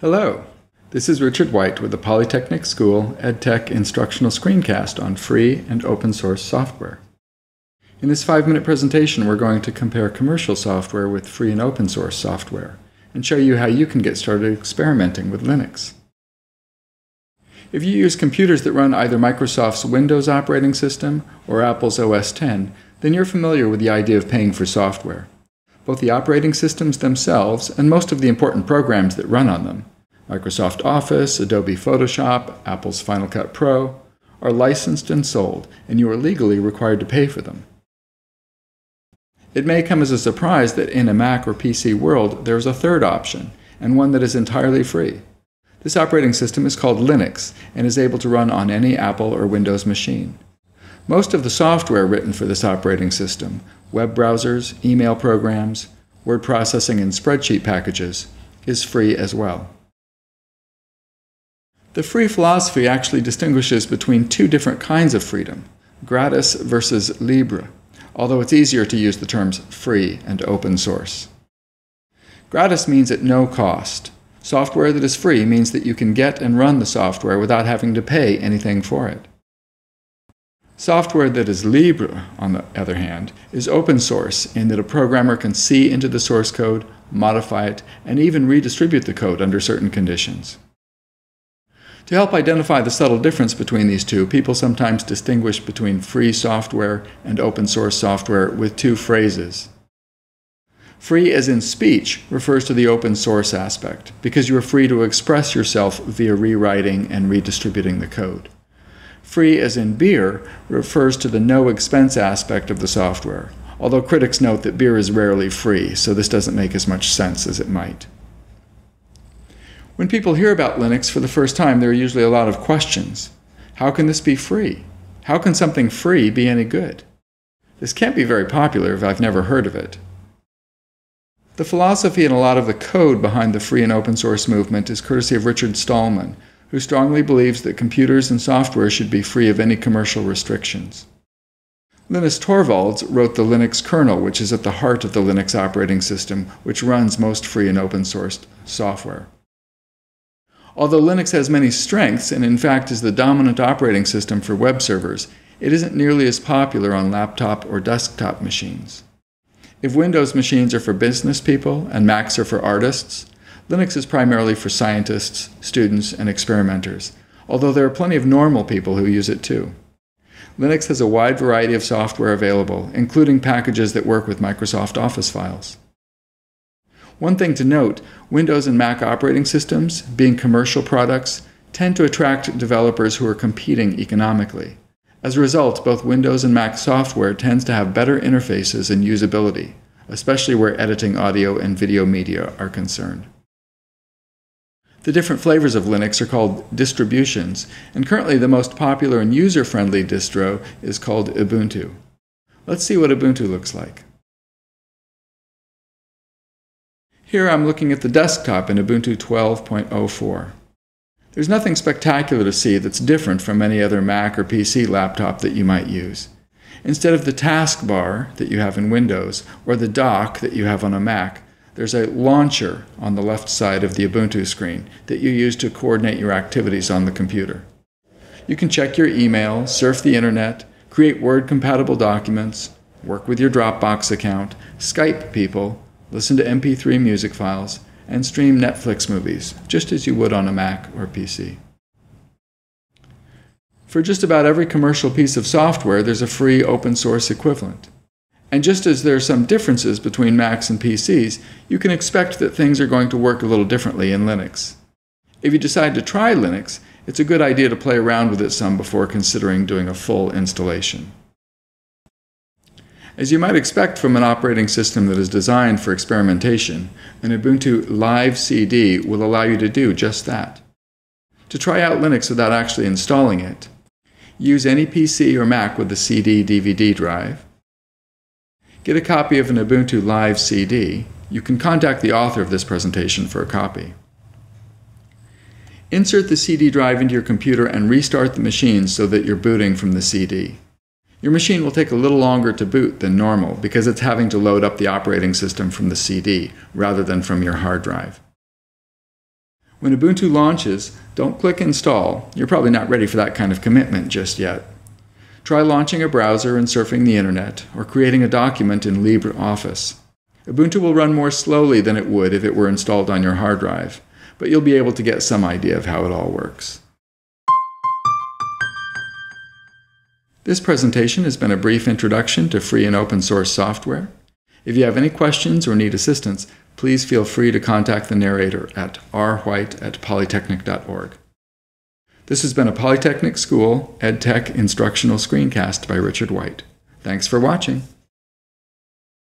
Hello, this is Richard White with the Polytechnic School EdTech instructional screencast on free and open source software. In this five minute presentation, we're going to compare commercial software with free and open source software and show you how you can get started experimenting with Linux. If you use computers that run either Microsoft's Windows operating system or Apple's OS X, then you're familiar with the idea of paying for software. Both the operating systems themselves and most of the important programs that run on them Microsoft Office, Adobe Photoshop, Apple's Final Cut Pro, are licensed and sold, and you are legally required to pay for them. It may come as a surprise that in a Mac or PC world there is a third option, and one that is entirely free. This operating system is called Linux and is able to run on any Apple or Windows machine. Most of the software written for this operating system, web browsers, email programs, word processing, and spreadsheet packages, is free as well. The free philosophy actually distinguishes between two different kinds of freedom gratis versus libre, although it's easier to use the terms free and open source. Gratis means at no cost. Software that is free means that you can get and run the software without having to pay anything for it. Software that is libre, on the other hand, is open source in that a programmer can see into the source code, modify it, and even redistribute the code under certain conditions. To help identify the subtle difference between these two, people sometimes distinguish between free software and open source software with two phrases. Free as in speech refers to the open source aspect, because you are free to express yourself via rewriting and redistributing the code. Free as in beer refers to the no expense aspect of the software, although critics note that beer is rarely free, so this doesn't make as much sense as it might. When people hear about Linux for the first time, there are usually a lot of questions. How can this be free? How can something free be any good? This can't be very popular if I've never heard of it. The philosophy and a lot of the code behind the free and open source movement is courtesy of Richard Stallman, who strongly believes that computers and software should be free of any commercial restrictions. Linus Torvalds wrote the Linux kernel, which is at the heart of the Linux operating system, which runs most free and open source software. Although Linux has many strengths and in fact is the dominant operating system for web servers, it isn't nearly as popular on laptop or desktop machines. If Windows machines are for business people and Macs are for artists, Linux is primarily for scientists, students, and experimenters, although there are plenty of normal people who use it too. Linux has a wide variety of software available, including packages that work with Microsoft Office files. One thing to note Windows and Mac operating systems, being commercial products, tend to attract developers who are competing economically. As a result, both Windows and Mac software tends to have better interfaces and usability, especially where editing audio and video media are concerned. The different flavors of Linux are called distributions, and currently the most popular and user friendly distro is called Ubuntu. Let's see what Ubuntu looks like. Here I'm looking at the desktop in Ubuntu 12.04. There's nothing spectacular to see that's different from any other Mac or PC laptop that you might use. Instead of the taskbar that you have in Windows or the dock that you have on a Mac, there's a launcher on the left side of the Ubuntu screen that you use to coordinate your activities on the computer. You can check your email, surf the internet, create Word compatible documents, work with your Dropbox account, Skype people, listen to MP3 music files, and stream Netflix movies, just as you would on a Mac or PC. For just about every commercial piece of software, there's a free open source equivalent. And just as there are some differences between Macs and PCs, you can expect that things are going to work a little differently in Linux. If you decide to try Linux, it's a good idea to play around with it some before considering doing a full installation. As you might expect from an operating system that is designed for experimentation, an Ubuntu Live CD will allow you to do just that. To try out Linux without actually installing it, use any PC or Mac with a CD DVD drive. Get a copy of an Ubuntu Live CD. You can contact the author of this presentation for a copy. Insert the CD drive into your computer and restart the machine so that you're booting from the CD. Your machine will take a little longer to boot than normal because it's having to load up the operating system from the CD rather than from your hard drive. When Ubuntu launches, don't click Install. You're probably not ready for that kind of commitment just yet. Try launching a browser and surfing the internet, or creating a document in LibreOffice. Ubuntu will run more slowly than it would if it were installed on your hard drive, but you'll be able to get some idea of how it all works. This presentation has been a brief introduction to free and open source software. If you have any questions or need assistance, please feel free to contact the narrator at rwhite at polytechnic.org. This has been a Polytechnic School EdTech instructional screencast by Richard White. Thanks for watching.